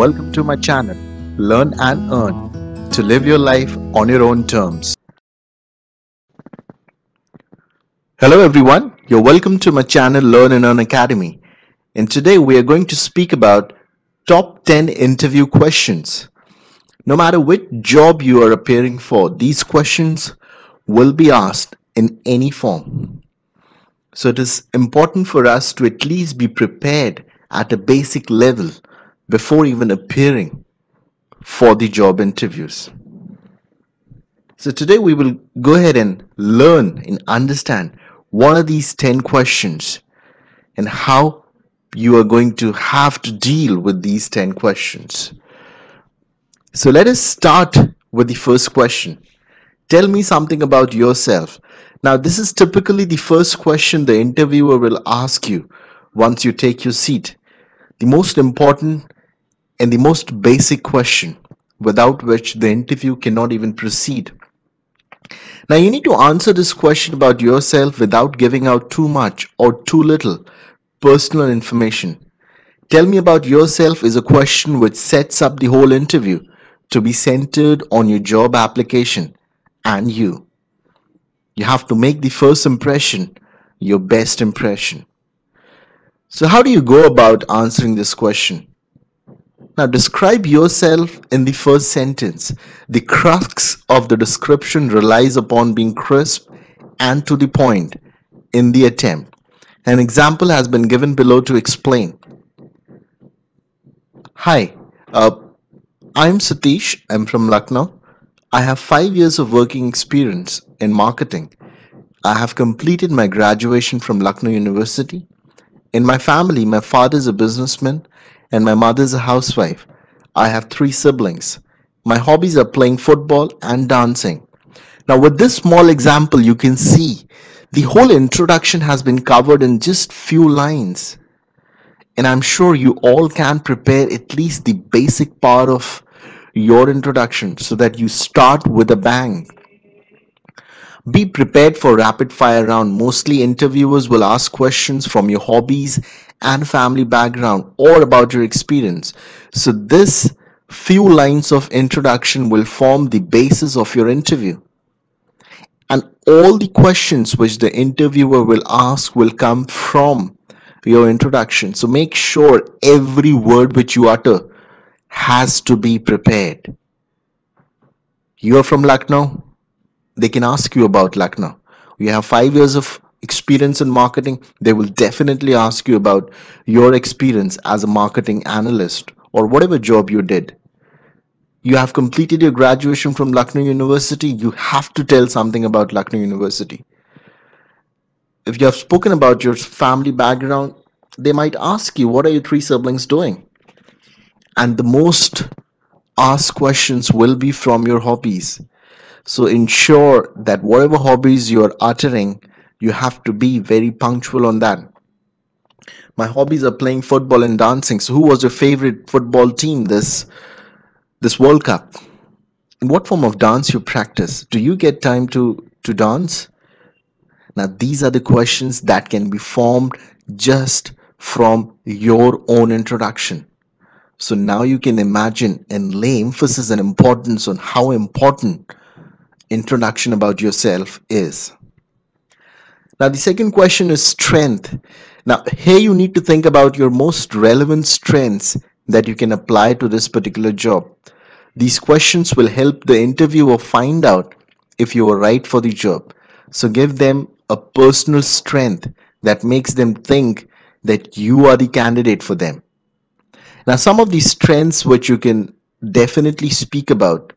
Welcome to my channel, Learn and Earn, to live your life on your own terms. Hello everyone, you're welcome to my channel Learn and Earn Academy. And today we are going to speak about top 10 interview questions. No matter which job you are appearing for, these questions will be asked in any form. So it is important for us to at least be prepared at a basic level before even appearing for the job interviews. So today we will go ahead and learn and understand what are these 10 questions and how you are going to have to deal with these 10 questions. So let us start with the first question. Tell me something about yourself. Now, this is typically the first question the interviewer will ask you once you take your seat. The most important and the most basic question without which the interview cannot even proceed. Now, you need to answer this question about yourself without giving out too much or too little personal information. Tell me about yourself is a question which sets up the whole interview to be centered on your job application and you. You have to make the first impression your best impression. So, how do you go about answering this question? Now, describe yourself in the first sentence. The crux of the description relies upon being crisp and to the point in the attempt. An example has been given below to explain. Hi, uh, I'm Satish. I'm from Lucknow. I have five years of working experience in marketing. I have completed my graduation from Lucknow University. In my family, my father is a businessman and my mother is a housewife. I have three siblings. My hobbies are playing football and dancing. Now, with this small example, you can see the whole introduction has been covered in just few lines. And I'm sure you all can prepare at least the basic part of your introduction so that you start with a bang. Be prepared for rapid fire round. Mostly interviewers will ask questions from your hobbies and family background or about your experience. So this few lines of introduction will form the basis of your interview. And all the questions which the interviewer will ask will come from your introduction. So make sure every word which you utter has to be prepared. You're from Lucknow, they can ask you about Lucknow. You have five years of experience in marketing, they will definitely ask you about your experience as a marketing analyst or whatever job you did. You have completed your graduation from Lucknow University, you have to tell something about Lucknow University. If you have spoken about your family background, they might ask you, What are your three siblings doing? And the most asked questions will be from your hobbies. So ensure that whatever hobbies you are uttering, you have to be very punctual on that. My hobbies are playing football and dancing. So who was your favorite football team this this World Cup? In what form of dance you practice? Do you get time to to dance? Now these are the questions that can be formed just from your own introduction. So now you can imagine and lay emphasis and importance on how important introduction about yourself is. Now, the second question is strength. Now, here you need to think about your most relevant strengths that you can apply to this particular job. These questions will help the interviewer find out if you are right for the job. So give them a personal strength that makes them think that you are the candidate for them. Now, some of these strengths which you can definitely speak about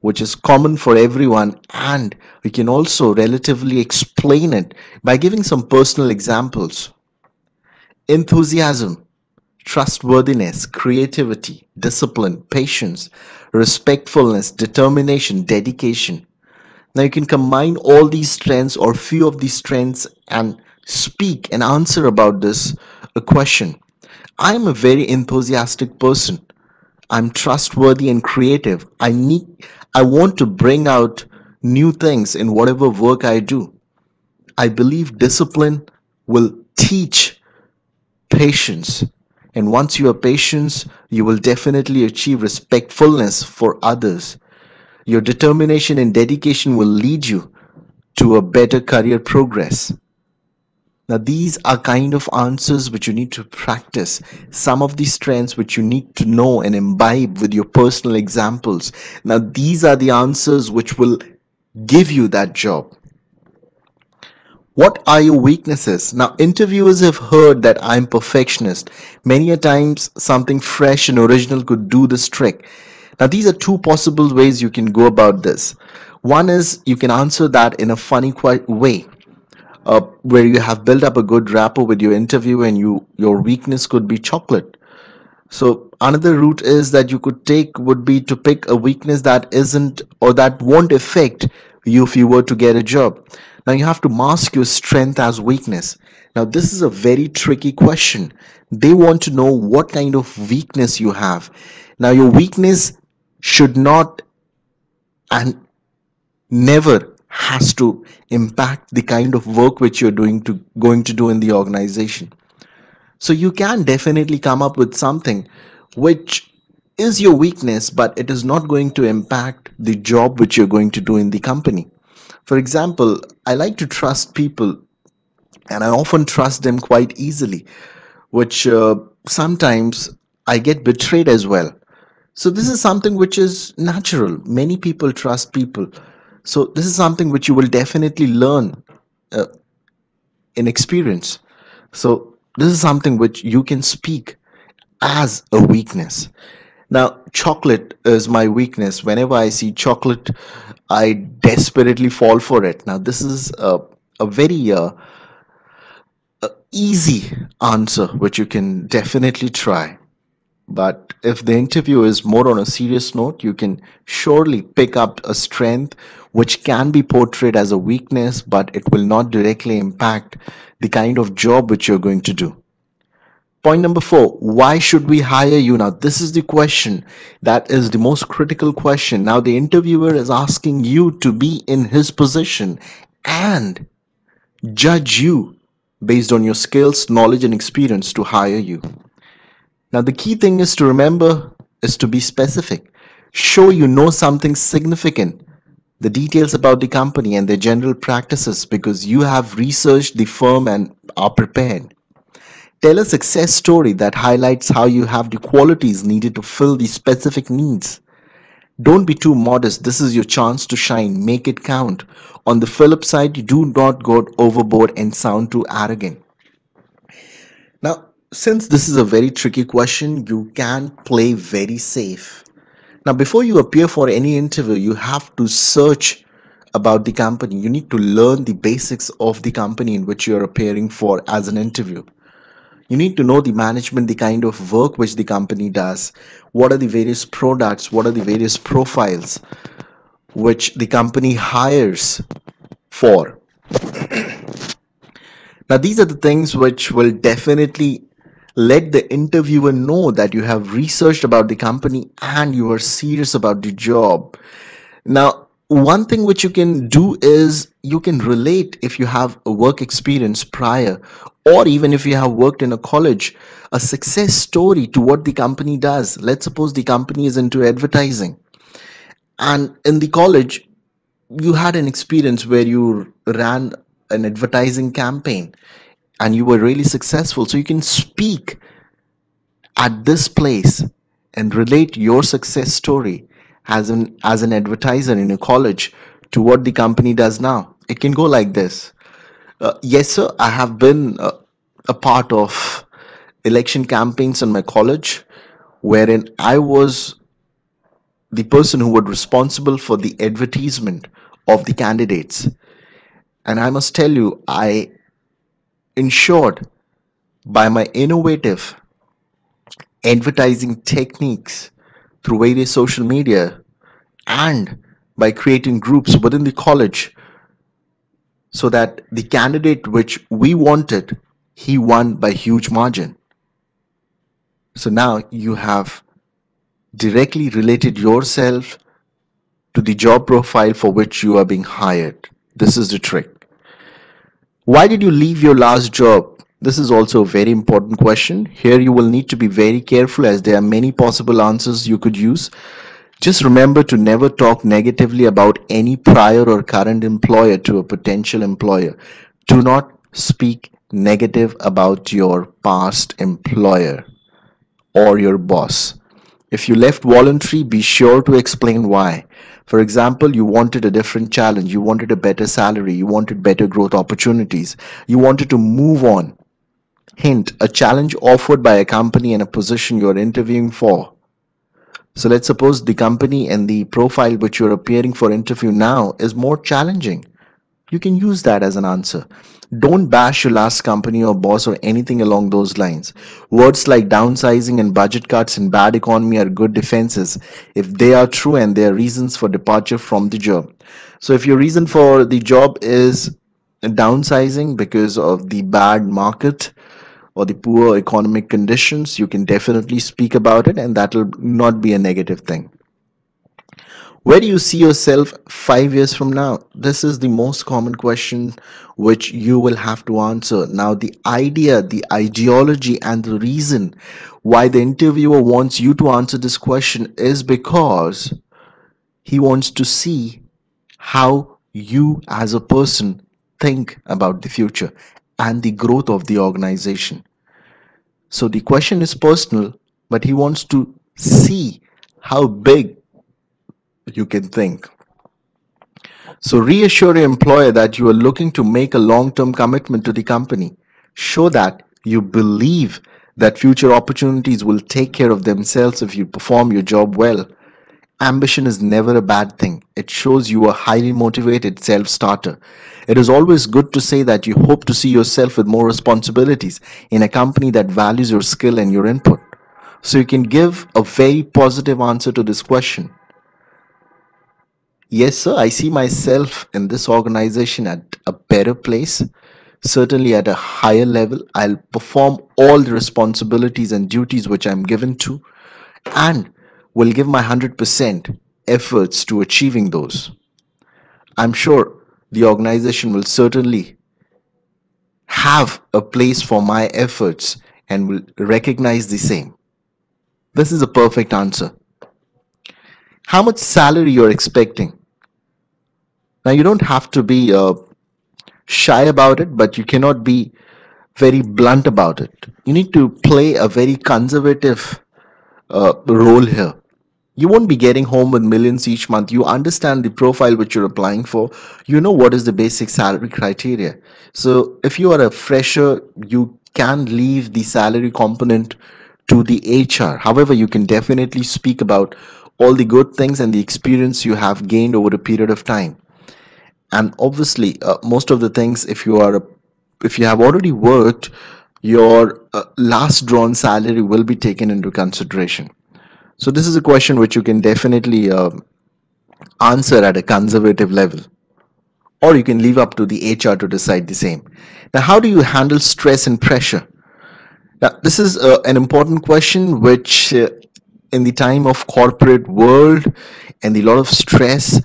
which is common for everyone and we can also relatively explain it by giving some personal examples. Enthusiasm, trustworthiness, creativity, discipline, patience, respectfulness, determination, dedication. Now you can combine all these strengths or few of these strengths and speak and answer about this a question. I am a very enthusiastic person. I'm trustworthy and creative. I need I want to bring out new things in whatever work I do. I believe discipline will teach patience And once you have patience, you will definitely achieve respectfulness for others. Your determination and dedication will lead you to a better career progress. Now, these are kind of answers which you need to practice. Some of these strengths which you need to know and imbibe with your personal examples. Now, these are the answers which will give you that job. What are your weaknesses? Now, interviewers have heard that I'm perfectionist. Many a times, something fresh and original could do this trick. Now, these are two possible ways you can go about this. One is you can answer that in a funny way, uh, where you have built up a good rapport with your interviewer and you your weakness could be chocolate. So another route is that you could take would be to pick a weakness that isn't or that won't affect you if you were to get a job. Now you have to mask your strength as weakness. Now this is a very tricky question. They want to know what kind of weakness you have. Now your weakness should not and never has to impact the kind of work which you're doing to going to do in the organization. So you can definitely come up with something which is your weakness, but it is not going to impact the job which you're going to do in the company. For example, I like to trust people and I often trust them quite easily, which uh, sometimes I get betrayed as well. So, this is something which is natural. Many people trust people. So, this is something which you will definitely learn uh, in experience. So, this is something which you can speak as a weakness. Now, chocolate is my weakness. Whenever I see chocolate, I desperately fall for it. Now, this is a, a very uh, easy answer which you can definitely try. But if the interview is more on a serious note, you can surely pick up a strength which can be portrayed as a weakness, but it will not directly impact the kind of job which you're going to do. Point number four, why should we hire you? Now, this is the question that is the most critical question. Now, the interviewer is asking you to be in his position and judge you based on your skills, knowledge, and experience to hire you. Now, the key thing is to remember is to be specific. Show you know something significant, the details about the company and their general practices because you have researched the firm and are prepared. Tell a success story that highlights how you have the qualities needed to fill the specific needs. Don't be too modest. This is your chance to shine. Make it count. On the flip side, you do not go overboard and sound too arrogant. Now, since this is a very tricky question, you can play very safe. Now, before you appear for any interview, you have to search about the company. You need to learn the basics of the company in which you are appearing for as an interview you need to know the management the kind of work which the company does what are the various products what are the various profiles which the company hires for now these are the things which will definitely let the interviewer know that you have researched about the company and you are serious about the job. Now one thing which you can do is you can relate if you have a work experience prior or even if you have worked in a college a success story to what the company does. Let's suppose the company is into advertising. And in the college you had an experience where you ran an advertising campaign and you were really successful so you can speak at this place and relate your success story as an as an advertiser in a college to what the company does now. It can go like this. Uh, yes, sir. I have been uh, a part of election campaigns in my college, wherein I was the person who was responsible for the advertisement of the candidates. And I must tell you, I ensured by my innovative advertising techniques through various social media and by creating groups within the college so that the candidate which we wanted he won by huge margin. So now you have directly related yourself to the job profile for which you are being hired. This is the trick why did you leave your last job This is also a very important question. Here you will need to be very careful as there are many possible answers you could use. Just remember to never talk negatively about any prior or current employer to a potential employer. Do not speak negative about your past employer or your boss. If you left voluntary, be sure to explain why. For example, you wanted a different challenge, you wanted a better salary, you wanted better growth opportunities, you wanted to move on. Hint, a challenge offered by a company and a position you're interviewing for. So let's suppose the company and the profile which you're appearing for interview now is more challenging. You can use that as an answer. Don't bash your last company or boss or anything along those lines. Words like downsizing and budget cuts and bad economy are good defenses if they are true and they are reasons for departure from the job. So if your reason for the job is downsizing because of the bad market or the poor economic conditions, you can definitely speak about it and that will not be a negative thing. Where do you see yourself five years from now? This is the most common question which you will have to answer. Now, the idea, the ideology, and the reason why the interviewer wants you to answer this question is because he wants to see how you as a person think about the future and the growth of the organization. So the question is personal, but he wants to see how big you can think. So reassure your employer that you are looking to make a long-term commitment to the company. Show that you believe that future opportunities will take care of themselves if you perform your job well. Ambition is never a bad thing. It shows you a highly motivated self-starter. It is always good to say that you hope to see yourself with more responsibilities in a company that values your skill and your input. So you can give a very positive answer to this question. Yes, sir, I see myself in this organization at a better place, certainly at a higher level. I'll perform all the responsibilities and duties which I'm given to and will give my 100% efforts to achieving those. I'm sure the organization will certainly have a place for my efforts and will recognize the same. This is a perfect answer. How much salary you're expecting? Now, you don't have to be uh, shy about it, but you cannot be very blunt about it. You need to play a very conservative uh, role here. You won't be getting home with millions each month. You understand the profile which you're applying for. You know what is the basic salary criteria. So, if you are a fresher, you can leave the salary component to the HR. However, you can definitely speak about all the good things and the experience you have gained over a period of time and obviously uh, most of the things if you are if you have already worked your uh, last drawn salary will be taken into consideration. So this is a question which you can definitely uh, answer at a conservative level. Or you can leave up to the hr to decide the same. Now how do you handle stress and pressure? Now this is uh, an important question which uh, in the time of corporate world and the lot of stress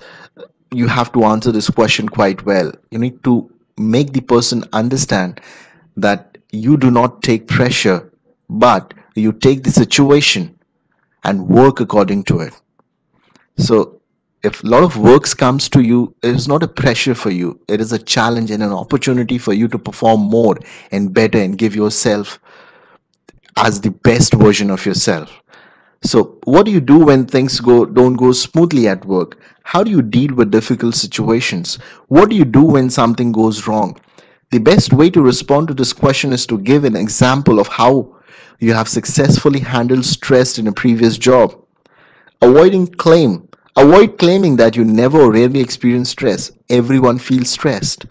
you have to answer this question quite well. You need to make the person understand that you do not take pressure, but you take the situation and work according to it. So if a lot of works comes to you, it is not a pressure for you. It is a challenge and an opportunity for you to perform more and better and give yourself as the best version of yourself. So, what do you do when things go don't go smoothly at work? How do you deal with difficult situations? What do you do when something goes wrong? The best way to respond to this question is to give an example of how you have successfully handled stress in a previous job. Avoiding claim. Avoid claiming that you never or rarely experience stress. Everyone feels stressed.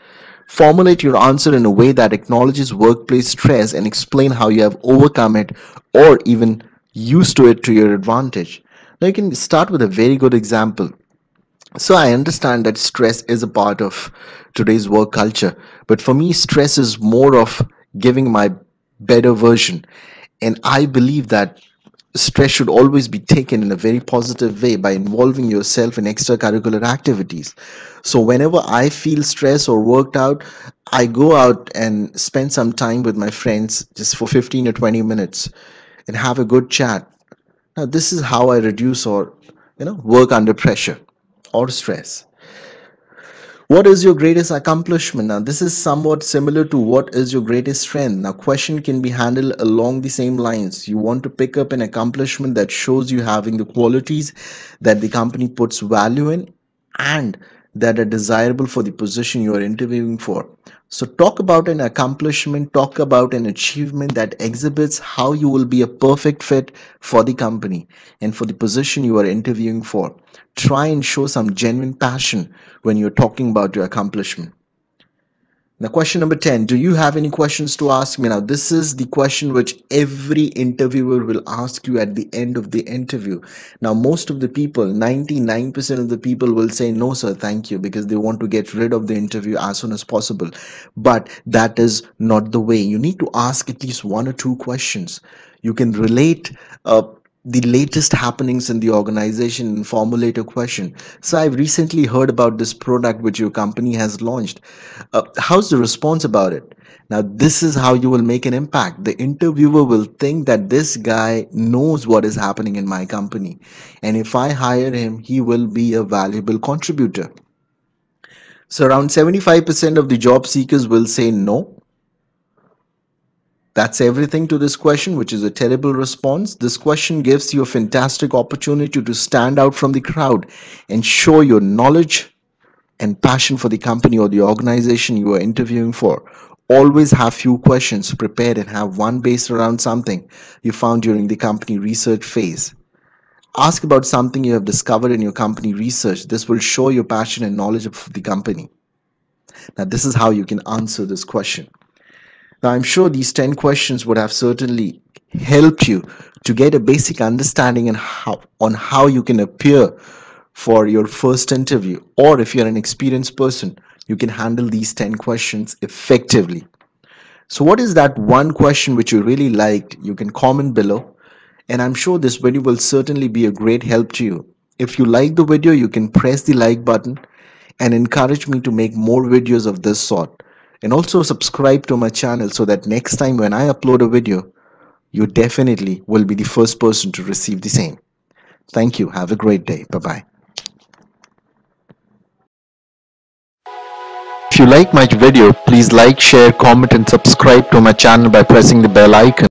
Formulate your answer in a way that acknowledges workplace stress and explain how you have overcome it or even used to it to your advantage. Now you can start with a very good example. So I understand that stress is a part of today's work culture, but for me, stress is more of giving my better version. And I believe that stress should always be taken in a very positive way by involving yourself in extracurricular activities. So, whenever I feel stressed or worked out, I go out and spend some time with my friends just for 15 or 20 minutes and have a good chat. Now, this is how I reduce or you know work under pressure or stress. What is your greatest accomplishment? Now, this is somewhat similar to what is your greatest strength. Now, question can be handled along the same lines. You want to pick up an accomplishment that shows you having the qualities that the company puts value in and that are desirable for the position you are interviewing for. So, talk about an accomplishment, talk about an achievement that exhibits how you will be a perfect fit for the company and for the position you are interviewing for. Try and show some genuine passion when you're talking about your accomplishment. Now, question number 10 Do you have any questions to ask me? Now, this is the question which every interviewer will ask you at the end of the interview. Now, most of the people, 99% of the people, will say, No, sir, thank you, because they want to get rid of the interview as soon as possible. But that is not the way. You need to ask at least one or two questions. You can relate. Uh, the latest happenings in the organization and formulate a question. So I've recently heard about this product which your company has launched. Uh, how's the response about it? Now, this is how you will make an impact. The interviewer will think that this guy knows what is happening in my company. And if I hire him, he will be a valuable contributor. So, around 75% of the job seekers will say no. That's everything to this question, which is a terrible response. This question gives you a fantastic opportunity to stand out from the crowd and show your knowledge and passion for the company or the organization you are interviewing for. Always have few questions prepared and have one based around something you found during the company research phase. Ask about something you have discovered in your company research. This will show your passion and knowledge of the company. Now, this is how you can answer this question. Now, I'm sure these 10 questions would have certainly helped you to get a basic understanding on how, on how you can appear for your first interview. Or if you're an experienced person, you can handle these 10 questions effectively. So, what is that one question which you really liked? You can comment below. And I'm sure this video will certainly be a great help to you. If you like the video, you can press the like button and encourage me to make more videos of this sort and also subscribe to my channel so that next time when I upload a video, you definitely will be the first person to receive the same. Thank you. Have a great day. Bye bye. If you like my video, please like, share, comment and subscribe to my channel by pressing the bell icon.